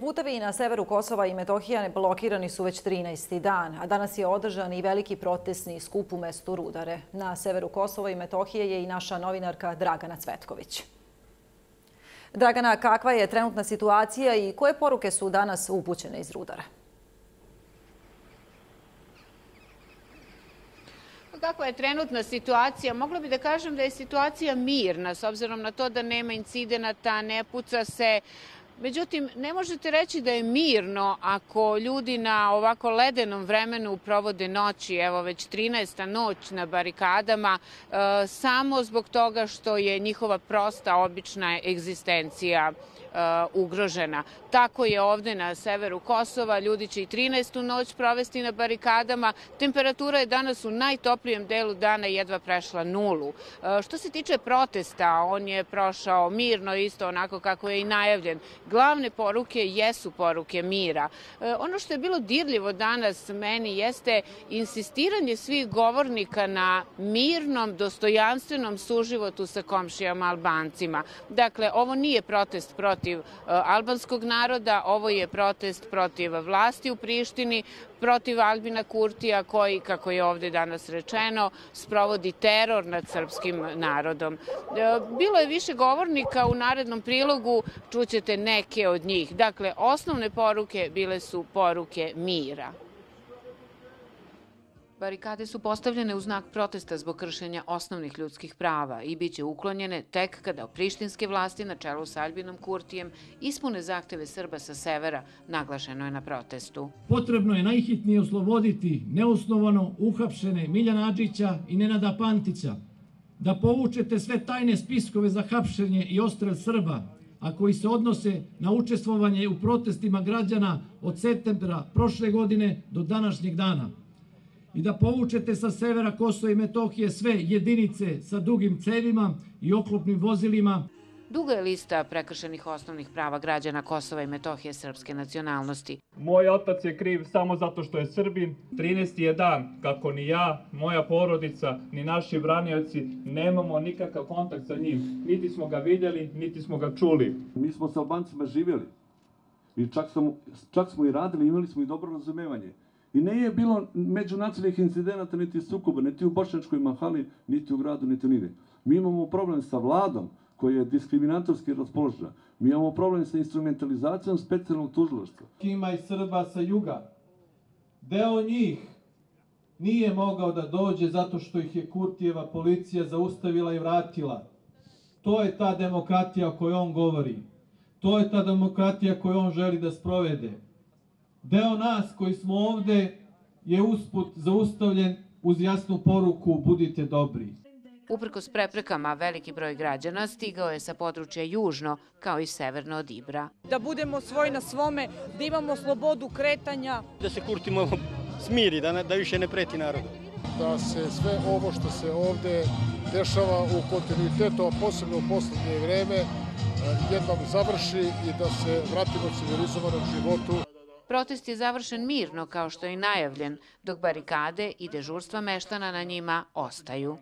Putevi na severu Kosova i Metohija blokirani su već 13. dan, a danas je održan i veliki protestni skup u mestu Rudare. Na severu Kosova i Metohije je i naša novinarka Dragana Cvetković. Dragana, kakva je trenutna situacija i koje poruke su danas upućene iz Rudara? kakva je trenutna situacija, mogla bi da kažem da je situacija mirna, s obzirom na to da nema incidenata, ne puca se, Međutim, ne možete reći da je mirno ako ljudi na ovako ledenom vremenu provode noći, evo već 13. noć na barikadama, e, samo zbog toga što je njihova prosta, obična egzistencija Uh, ugrožena. Tako je ovde na severu Kosova, ljudi će i 13. noć provesti na barikadama. Temperatura je danas u najtoplijem delu dana jedva prešla nulu. Uh, što se tiče protesta, on je prošao mirno, isto onako kako je i najavljen. Glavne poruke jesu poruke mira. Uh, ono što je bilo dirljivo danas meni jeste insistiranje svih govornika na mirnom, dostojanstvenom suživotu sa komšijama Albancima. Dakle, ovo nije protest protiv protiv e, albanskog naroda, ovo je protest protiv vlasti u Prištini, protiv Albina Kurtija koji, kako je ovde danas rečeno, sprovodi teror nad srpskim narodom. E, bilo je više govornika u narednom prilogu, čućete neke od njih. Dakle, osnovne poruke bile su poruke mira. Barikade su postavljene u znak protesta zbog kršenja osnovnih ljudskih prava i biće uklonjene tek kada prištinske vlasti na čelu sa Albinom Kurtijem ispune zahteve Srba sa severa, naglašeno je na protestu. Potrebno je najhitnije osloboditi neosnovano uhapšene Miljana Adžića i Nenada Pantića, da povučete sve tajne spiskove za hapšenje i ostrel Srba, a koji se odnose na učestvovanje u protestima građana od septembra prošle godine do današnjeg dana i da povučete sa severa Kosova i Metohije sve jedinice sa dugim cevima i oklopnim vozilima. Duga je lista prekršenih osnovnih prava građana Kosova i Metohije srpske nacionalnosti. Moj otac je kriv samo zato što je Srbin. 13. je dan kako ni ja, moja porodica, ni naši branioci nemamo nikakav kontakt sa njim. Niti smo ga vidjeli, niti smo ga čuli. Mi smo sa Albancima živjeli. I čak, sam, čak smo i radili, imali smo i dobro razumevanje. I ne je bilo međunacionalnih incidenata niti sukoba, niti u Bošnjačkoj mahali, niti u gradu, niti nide. Mi imamo problem sa vladom koja je diskriminatorski raspoložena. Mi imamo problem sa instrumentalizacijom specijalnog tužilaštva. Ima i Srba sa juga. Deo njih nije mogao da dođe zato što ih je Kurtijeva policija zaustavila i vratila. To je ta demokratija o kojoj on govori. To je ta demokratija koju on želi da sprovede. Deo nas koji smo ovde je usput zaustavljen uz jasnu poruku budite dobri. Uprkos preprekama, veliki broj građana stigao je sa područja južno, kao i severno od Ibra. Da budemo svoj na svome, da imamo slobodu kretanja. Da se Kurtimo smiri, da, ne, da više ne preti narodu. Da se sve ovo što se ovde dešava u kontinuitetu, a posebno u poslednje vreme, jednom završi i da se vratimo civilizovanom životu. Protest je završen mirno kao što je i najavljen, dok barikade i dežurstva meštana na njima ostaju.